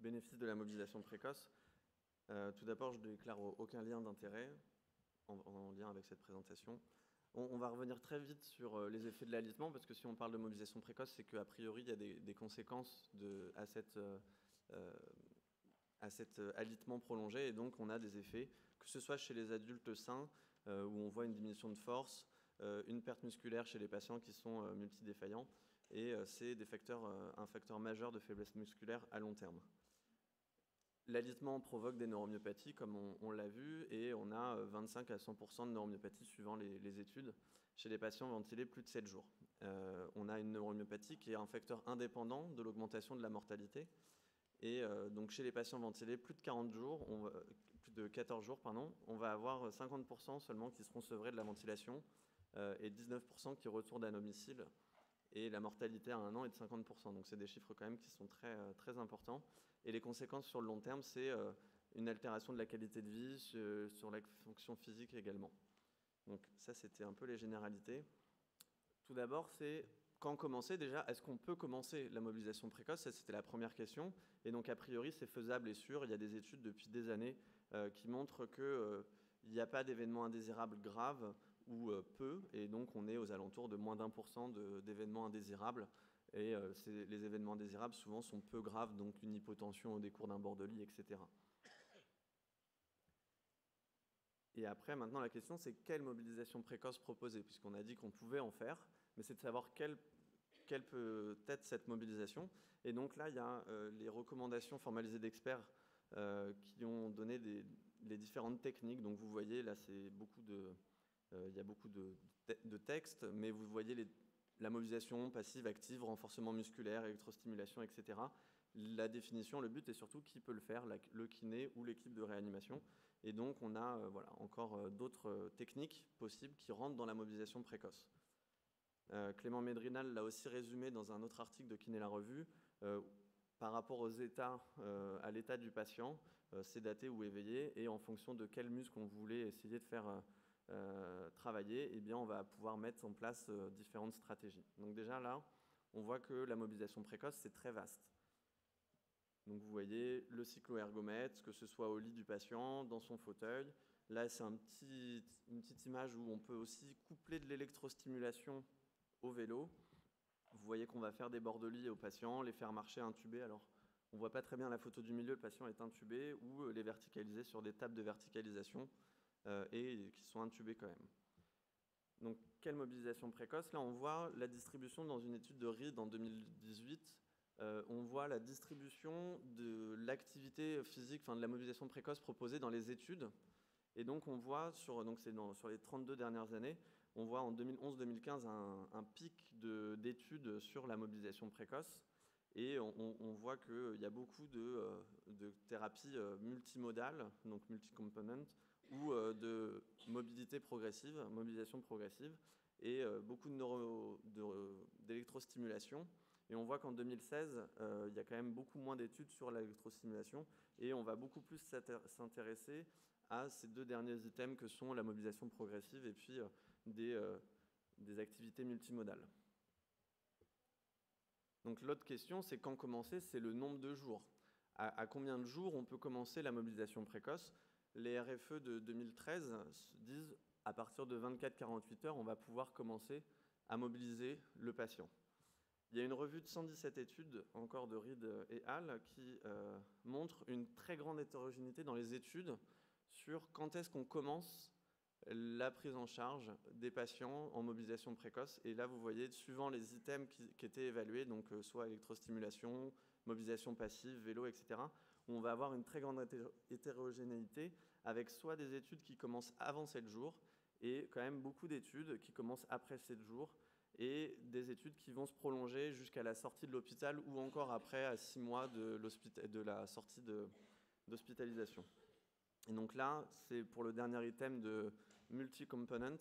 bénéfices de la mobilisation précoce. Euh, tout d'abord, je ne déclare aucun lien d'intérêt en, lien avec cette présentation. On, va revenir très vite sur euh, les effets de l'alitement, parce que si on parle de mobilisation précoce, c'est qu'a priori, il y a des, conséquences à, cette, à cet alitement prolongé, et donc on a des effets, que ce soit chez les adultes sains, où on voit une diminution de force, une perte musculaire chez les patients qui sont multidéfaillants, et euh, c'est euh, un facteur majeur de faiblesse musculaire à long terme. L'alitement provoque des neuromyopathies, comme on, l'a vu, et on a 25 euh, à 100% de neuromyopathie suivant les, études chez les patients ventilés plus de 7 jours. on a une neuromyopathie qui est un facteur indépendant de l'augmentation de la mortalité. Et donc chez les patients ventilés plus de 40 jours, plus de 14 jours, pardon, on va avoir 50% seulement qui seront sevrés de la ventilation et 19% qui retournent à domicile et la mortalité à un an est de 50%. Donc c'est des chiffres quand même qui sont très, euh, très importants. Et les conséquences sur le long terme, c'est euh, une altération de la qualité de vie, sur, la fonction physique également. Donc ça, c'était un peu les généralités. Tout d'abord, c'est quand commencer déjà? Est-ce qu'on peut commencer la mobilisation précoce? Ça, c'était la première question. Et donc, a priori, c'est faisable et sûr. Il y a des études depuis des années euh, qui montrent qu'il n'y a pas d'événements indésirables graves ou euh, peu, et donc on est aux alentours de moins d'un pour cent d'événements indésirables. Et euh, les événements indésirables souvent sont peu graves, donc une hypotension au décours d'un bord de lit, etc. Et après, maintenant, la question, c'est quelle mobilisation précoce proposer, puisqu'on a dit qu'on pouvait en faire, mais c'est de savoir quelle, quelle, peut être cette mobilisation. Et donc là, il y a euh, les recommandations formalisées d'experts qui ont donné des, les différentes techniques. Donc vous voyez, là, c'est beaucoup de, euh, il y a beaucoup de, textes, mais vous voyez la mobilisation passive, active, renforcement musculaire, électrostimulation, etc. La définition, le but est surtout qui peut le faire, le kiné ou l'équipe de réanimation. Et donc, on a euh, encore euh, d'autres techniques possibles qui rentrent dans la mobilisation précoce. Clément Médrinal l'a aussi résumé dans un autre article de Kiné la Revue. par rapport à l'état du patient, sédaté ou éveillé, et en fonction de quel muscle on voulait essayer de faire euh, travailler, eh bien, on va pouvoir mettre en place euh, différentes stratégies. Donc déjà là, on voit que la mobilisation précoce, c'est très vaste. Donc vous voyez le cycloergomètre, que ce soit au lit du patient, dans son fauteuil. Là, c'est une petite image où on peut aussi coupler de l'électrostimulation au vélo. Vous voyez qu'on va faire des bords de lit aux patients, les faire marcher intubés. Alors, on ne voit pas très bien la photo du milieu, le patient est intubé, ou euh, les verticaliser sur des tables de verticalisation. Euh, et qui sont intubés quand même. Donc, quelle mobilisation précoce? Là, on voit la distribution dans une étude de RID en 2018. Euh, on voit la distribution de l'activité physique, enfin de la mobilisation précoce proposée dans les études. Et donc, on voit, sur, donc sur les 32 dernières années, on voit en 2011-2015 un, pic d'études sur la mobilisation précoce. Et on, voit qu'il y a beaucoup de, euh, thérapies multimodales, donc ou euh, de mobilité progressive, mobilisation progressive, et euh, beaucoup d'électrostimulation. Et on voit qu'en 2016, euh, il y a quand même beaucoup moins d'études sur l'électrostimulation, et on va beaucoup plus s'intéresser à ces deux derniers items que sont la mobilisation progressive et puis des, des activités multimodales. Donc l'autre question, c'est quand commencer C'est le nombre de jours. à, combien de jours on peut commencer la mobilisation précoce? Les RFE de 2013 disent à partir de 24-48 heures, on va pouvoir commencer à mobiliser le patient. Il y a une revue de 117 études, encore de Reed et Hall, qui euh, montre une très grande hétérogénéité dans les études sur quand est-ce qu'on commence la prise en charge des patients en mobilisation précoce. Et là, vous voyez, suivant les items qui, étaient évalués, donc euh, soit électrostimulation, mobilisation passive, vélo, etc., on va avoir une très grande hétérogénéité avec soit des études qui commencent avant 7 jours et quand même beaucoup d'études qui commencent après 7 jours et des études qui vont se prolonger jusqu'à la sortie de l'hôpital ou encore après à 6 mois de, de la sortie d'hospitalisation. Et donc là, c'est pour le dernier item de multi-component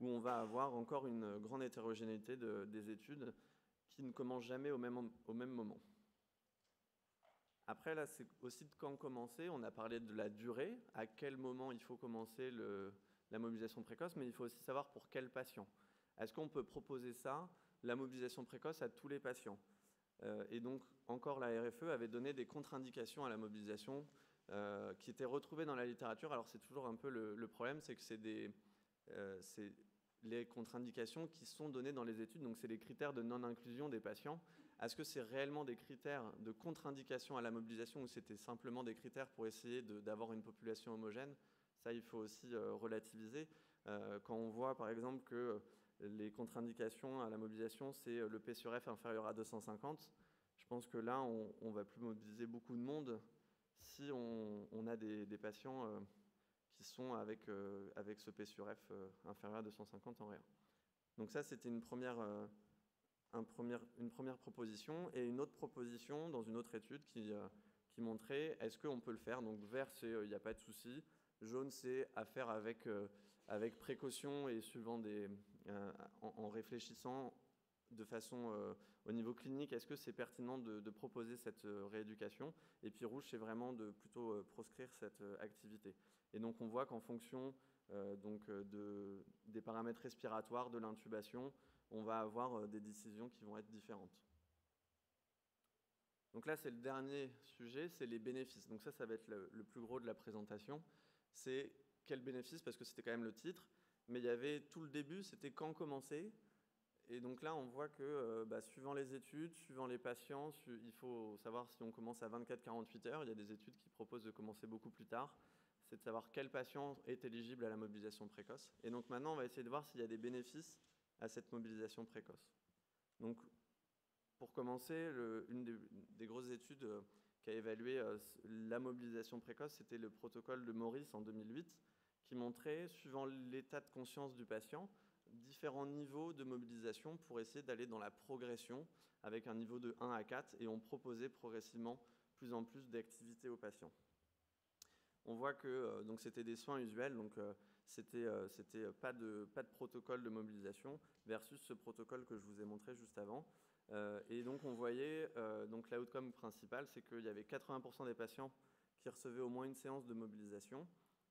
où on va avoir encore une grande hétérogénéité des études qui ne commencent jamais au même, au même moment. Après, là, c'est aussi de quand commencer. On a parlé de la durée, à quel moment il faut commencer la mobilisation précoce, mais il faut aussi savoir pour quel patient. Est-ce qu'on peut proposer ça, la mobilisation précoce, à tous les patients? Et donc, encore, la RFE avait donné des contre-indications à la mobilisation qui étaient retrouvées dans la littérature. Alors, c'est toujours un peu le, problème, c'est que c'est des les contre-indications qui sont données dans les études, donc c'est les critères de non-inclusion des patients. Est-ce que c'est réellement des critères de contre-indication à la mobilisation ou c'était simplement des critères pour essayer d'avoir une population homogène? Ça, il faut aussi euh, relativiser. Euh, quand on voit par exemple que les contre-indications à la mobilisation, c'est le P sur F inférieur à 250, je pense que là, on ne va plus mobiliser beaucoup de monde si on, a des, patients euh, qui sont avec, avec ce P sur F inférieur à 250 en réel. Donc ça, c'était une première une première proposition et une autre proposition dans une autre étude qui, euh, qui montrait est-ce qu'on peut le faire? Donc vert, c'est il euh, n'y a pas de souci. Jaune, c'est à faire avec, euh, avec précaution et suivant des, en, réfléchissant de façon au niveau clinique, est-ce que c'est pertinent de, de, proposer cette rééducation? Et puis rouge, c'est vraiment de plutôt proscrire cette activité. Et donc on voit qu'en fonction donc, de, des paramètres respiratoires, de l'intubation, on va avoir euh, des décisions qui vont être différentes. Donc là, c'est le dernier sujet, c'est les bénéfices. Donc ça, ça va être le, plus gros de la présentation. C'est quel bénéfice, parce que c'était quand même le titre, mais il y avait tout le début, c'était quand commencer. Et donc là, on voit que euh, bah, suivant les études, suivant les patients, il faut savoir si on commence à 24-48 heures. Il y a des études qui proposent de commencer beaucoup plus tard. C'est de savoir quel patient est éligible à la mobilisation précoce. Et donc maintenant, on va essayer de voir s'il y a des bénéfices à cette mobilisation précoce. Donc, pour commencer, une des, grosses études euh, qui a évalué euh, la mobilisation précoce, c'était le protocole de Maurice en 2008, qui montrait, suivant l'état de conscience du patient, différents niveaux de mobilisation pour essayer d'aller dans la progression avec un niveau de 1 à 4 et on proposait progressivement plus en plus d'activités aux patients. On voit que euh, c'était des soins usuels, donc c'était euh, c'était pas de, pas de protocole de mobilisation versus ce protocole que je vous ai montré juste avant. Euh, et donc on voyait, euh, donc l'outcome principal, c'est qu'il y avait 80% des patients qui recevaient au moins une séance de mobilisation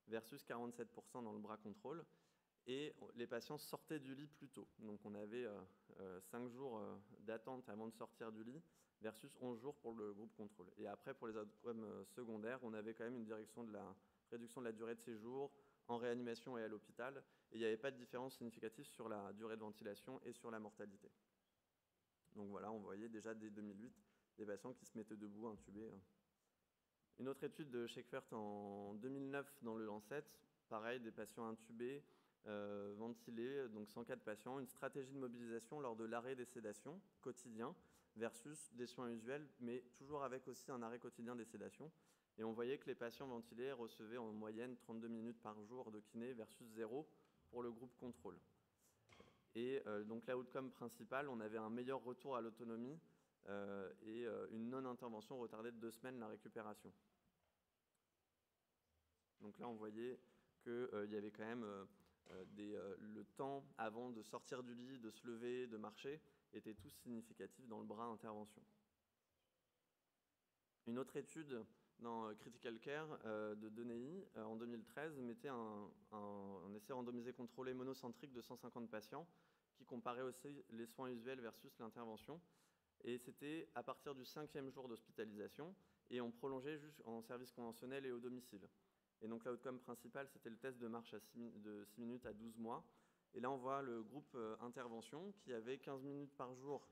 versus 47% dans le bras contrôle. Et les patients sortaient du lit plus tôt. Donc on avait 5 jours d'attente avant de sortir du lit versus 11 jours pour le groupe contrôle. Et après, pour les outcomes secondaires, on avait quand même une direction de la réduction de la durée de séjour, en réanimation et à l'hôpital, et il n'y avait pas de différence significative sur la durée de ventilation et sur la mortalité. Donc voilà, on voyait déjà dès 2008 des patients qui se mettaient debout, intubés. Hein. Une autre étude de Shakefert en 2009 dans le Lancet, pareil, des patients intubés, euh, ventilés, donc 104 patients, une stratégie de mobilisation lors de l'arrêt des sédations quotidien versus des soins usuels, mais toujours avec aussi un arrêt quotidien des sédations. Et on voyait que les patients ventilés recevaient en moyenne 32 minutes par jour de kiné versus 0 pour le groupe contrôle. Et euh, donc l'outcome principal, on avait un meilleur retour à l'autonomie euh, et euh, une non-intervention retardée de deux semaines la récupération. Donc là, on voyait qu'il y avait quand même le temps avant de sortir du lit, de se lever, de marcher, était tout significatif dans le bras intervention. Une autre étude dans euh, Critical Care euh, de Deney euh, en 2013 mettait un, essai randomisé contrôlé monocentrique de 150 patients qui comparait aussi les soins usuels versus l'intervention. Et c'était à partir du cinquième jour d'hospitalisation et on prolongeait juste en service conventionnel et au domicile. Et donc l'outcome principal, c'était le test de marche de 6 minutes à 12 mois. Et là, on voit le groupe intervention qui avait 15 minutes par jour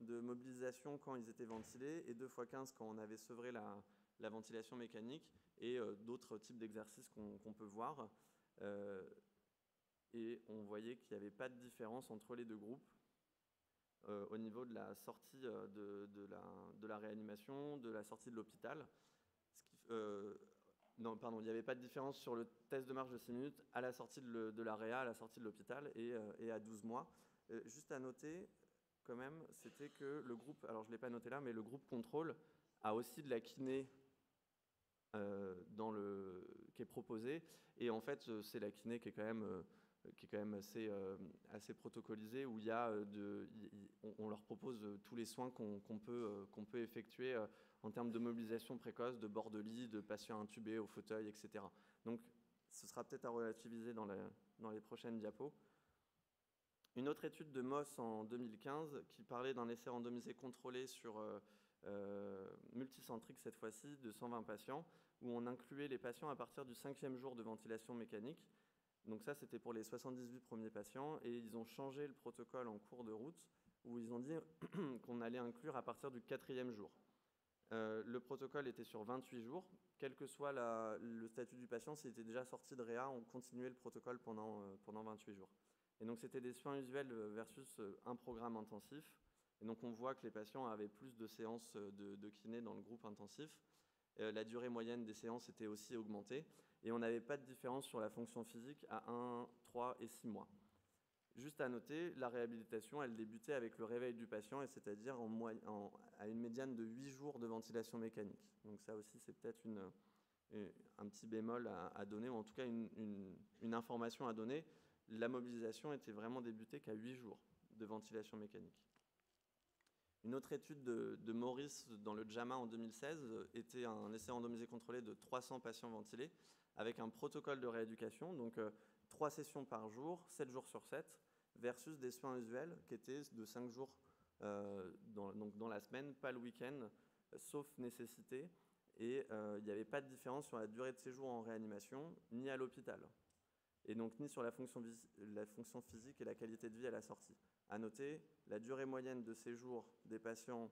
de mobilisation quand ils étaient ventilés et 2 fois 15 quand on avait sevré la, la ventilation mécanique et euh, d'autres types d'exercices qu'on peut voir. Euh, et on voyait qu'il n'y avait pas de différence entre les deux groupes euh, au niveau de la sortie de, la, réanimation, de la sortie de l'hôpital. non, pardon, il n'y avait pas de différence sur le test de marche de 6 minutes à la sortie de, de l'AREA, à la sortie de l'hôpital et, à 12 mois. juste à noter, quand même, c'était que le groupe, alors je ne l'ai pas noté là, mais le groupe contrôle a aussi de la kiné dans le, qui est proposé. Et en fait, euh, c'est la kiné qui est quand même, euh, qui est quand même assez, assez protocolisée, où y a de, on, leur propose tous les soins qu'on peut, qu'on peut effectuer en termes de mobilisation précoce, de bord de lit, de patients intubés au fauteuil, etc. Donc, ce sera peut-être à relativiser dans, dans les prochaines diapos. Une autre étude de Moss en 2015 qui parlait d'un essai randomisé contrôlé sur multicentrique cette fois-ci de 120 patients où on incluait les patients à partir du cinquième jour de ventilation mécanique. Donc ça, c'était pour les 78 premiers patients, et ils ont changé le protocole en cours de route, où ils ont dit qu'on allait inclure à partir du quatrième jour. Euh, le protocole était sur 28 jours, quel que soit le statut du patient, s'il était déjà sorti de réa, on continuait le protocole pendant, euh, pendant 28 jours. Et donc c'était des soins usuels versus euh, un programme intensif. Et donc on voit que les patients avaient plus de séances de, de kiné dans le groupe intensif. Euh, la durée moyenne des séances était aussi augmentée, et on n'avait pas de différence sur la fonction physique à 1, 3 et 6 mois. Juste à noter, la réhabilitation, elle débutait avec le réveil du patient, et c'est-à-dire à une médiane de 8 jours de ventilation mécanique. Donc ça aussi, c'est peut-être un petit bémol à, donner, ou en tout cas une, une, information à donner. La mobilisation était vraiment débutée qu'à 8 jours de ventilation mécanique. Une autre étude de, Maurice dans le JAMA en 2016 était un essai randomisé contrôlé de 300 patients ventilés avec un protocole de rééducation, donc euh, trois 3 sessions par jour, 7 jours sur 7, versus des soins usuels qui étaient de 5 jours euh, dans, la semaine, pas le week-end, sauf nécessité. Et euh, il n'y avait pas de différence sur la durée de séjour en réanimation, ni à l'hôpital et donc ni sur la fonction, physique et la qualité de vie à la sortie. À noter, la durée moyenne de séjour des patients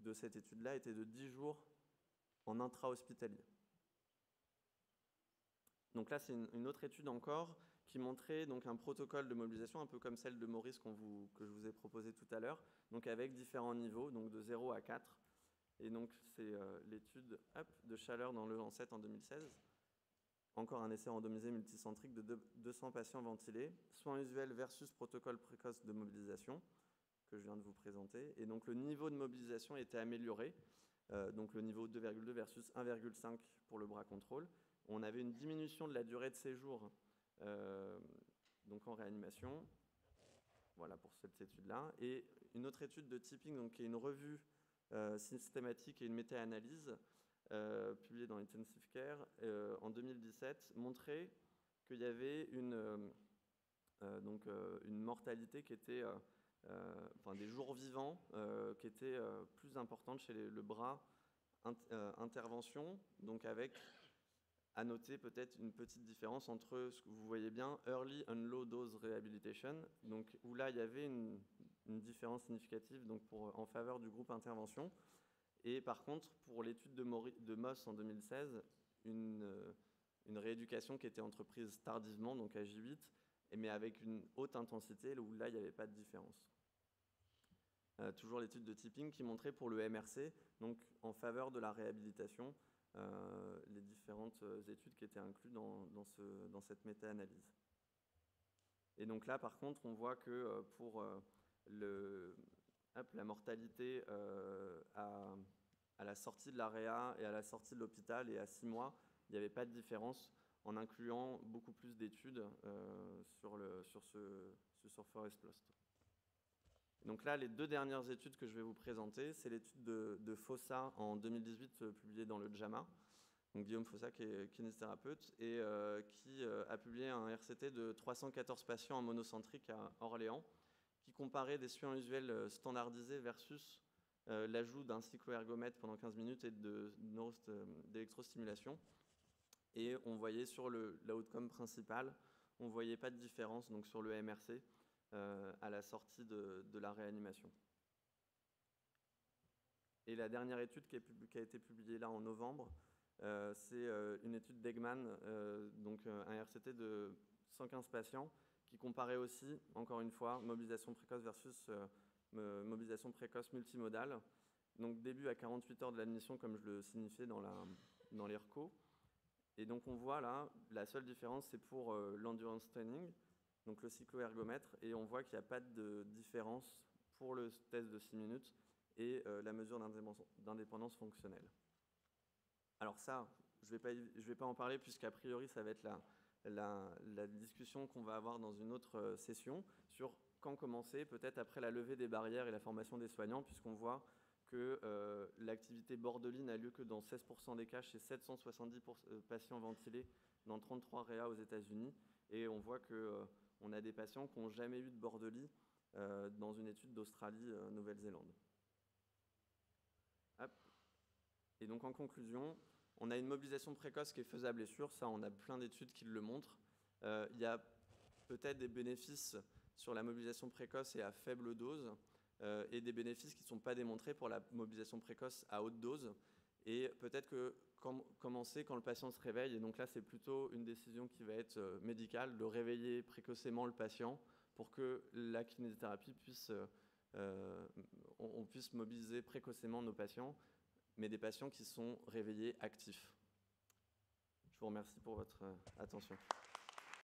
de cette étude-là était de 10 jours en intra-hospitalier. Donc là, c'est une, autre étude encore qui montrait donc un protocole de mobilisation un peu comme celle de Maurice que je vous ai proposé tout à l'heure, donc avec différents niveaux, donc de 0 à 4. Et donc c'est euh, l'étude de chaleur dans le Lancet en 2016 encore un essai randomisé multicentrique de 200 patients ventilés, soins usuels versus protocole précoce de mobilisation que je viens de vous présenter. Et donc le niveau de mobilisation était amélioré, euh, donc le niveau 2,2 versus 1,5 pour le bras contrôle. On avait une diminution de la durée de séjour euh, donc en réanimation. Voilà pour cette étude-là. Et une autre étude de typing, donc, qui est une revue euh, systématique et une méta-analyse euh, publié dans Intensive Care euh, en 2017, montrait qu'il y avait une, euh, donc, une mortalité qui était, enfin des jours vivants qui étaient plus importantes chez le bras intervention, donc avec à noter peut-être une petite différence entre ce que vous voyez bien, early and low dose rehabilitation, donc où là il y avait une, une différence significative donc pour, en faveur du groupe intervention, et par contre, pour l'étude de, Moss en 2016, une, euh, une, rééducation qui était entreprise tardivement, donc à J8, mais avec une haute intensité, où là, il n'y avait pas de différence. Euh, toujours l'étude de tipping qui montrait pour le MRC, donc en faveur de la réhabilitation, euh, les différentes études qui étaient incluses dans cette méta-analyse. Et donc là, par contre, on voit que pour le, la mortalité à, à la sortie de l'AREA et à la sortie de l'hôpital et à six mois, il n'y avait pas de différence en incluant beaucoup plus d'études euh, sur, sur ce, ce Surfer Donc là, les deux dernières études que je vais vous présenter, c'est l'étude de, Fossa en 2018 euh, publiée dans le JAMA. Donc Guillaume Fossa qui est kinésithérapeute et euh, qui a publié un RCT de 314 patients en monocentrique à Orléans qui comparait des soins usuels standardisés versus euh, l'ajout d'un cycloergomètre pendant 15 minutes et d'électrostimulation. Et on voyait sur l'outcome principal, on ne voyait pas de différence donc sur le MRC euh, à la sortie de, la réanimation. Et la dernière étude qui, a été publiée là en novembre, euh, c'est une étude d'Egman, donc un RCT de 115 patients, qui comparait aussi, encore une fois, mobilisation précoce versus mobilisation précoce multimodale. Donc début à 48 heures de l'admission, comme je le signifiais dans, la, dans l'ERCO. Et donc on voit là, la seule différence, c'est pour euh, l'endurance training, donc le cycloergomètre, et on voit qu'il n'y a pas de différence pour le test de 6 minutes et euh, la mesure d'indépendance fonctionnelle. Alors ça, je ne vais, vais pas en parler puisqu'a priori, ça va être la, la, discussion qu'on va avoir dans une autre euh, session sur quand commencer, peut-être après la levée des barrières et la formation des soignants, puisqu'on voit que euh, l'activité bordeline n'a lieu que dans 16% des cas chez 770 euh, patients ventilés dans 33 réa aux États-Unis. Et on voit qu'on On a des patients qui n'ont jamais eu de bord de lit dans une étude d'Australie-Nouvelle-Zélande. Et donc en conclusion, on a une mobilisation précoce qui est faisable et sûre, ça on a plein d'études qui le montrent. Euh, il y a peut-être des bénéfices sur la mobilisation précoce et à faible dose, euh, et des bénéfices qui ne sont pas démontrés pour la mobilisation précoce à haute dose. Et peut-être que commencer quand le patient se réveille, et donc là c'est plutôt une décision qui va être euh, médicale, de réveiller précocement le patient pour que la kinésithérapie puisse, on puisse mobiliser précocement nos patients mais des patients qui sont réveillés actifs. Je vous remercie pour votre euh, attention.